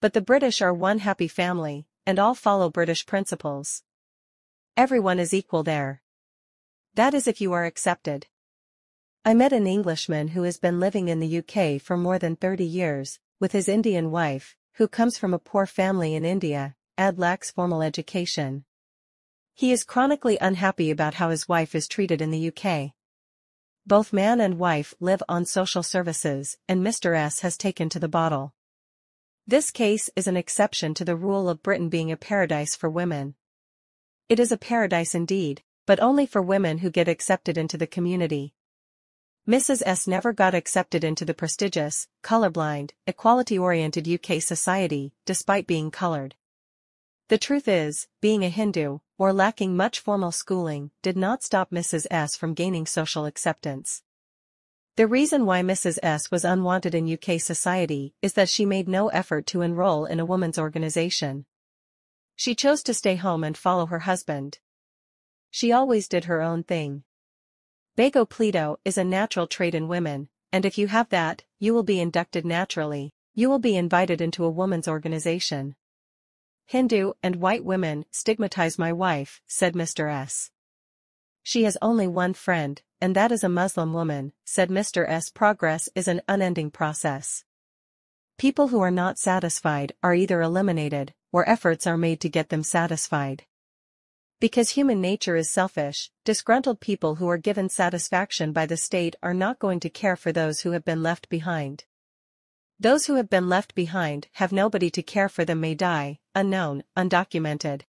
But the British are one happy family, and all follow British principles. Everyone is equal there. That is if you are accepted. I met an Englishman who has been living in the UK for more than 30 years, with his Indian wife, who comes from a poor family in India, and lacks formal education. He is chronically unhappy about how his wife is treated in the UK. Both man and wife live on social services, and Mr. S has taken to the bottle. This case is an exception to the rule of Britain being a paradise for women. It is a paradise indeed, but only for women who get accepted into the community. Mrs. S never got accepted into the prestigious, colorblind, equality-oriented UK society, despite being colored. The truth is, being a Hindu, or lacking much formal schooling, did not stop Mrs. S from gaining social acceptance. The reason why Mrs. S was unwanted in UK society is that she made no effort to enroll in a woman's organization. She chose to stay home and follow her husband. She always did her own thing. Bago Pleto is a natural trait in women, and if you have that, you will be inducted naturally, you will be invited into a woman's organization. Hindu and white women stigmatize my wife, said Mr. S. She has only one friend, and that is a Muslim woman, said Mr. S. Progress is an unending process. People who are not satisfied are either eliminated, or efforts are made to get them satisfied. Because human nature is selfish, disgruntled people who are given satisfaction by the state are not going to care for those who have been left behind. Those who have been left behind have nobody to care for them may die, unknown, undocumented.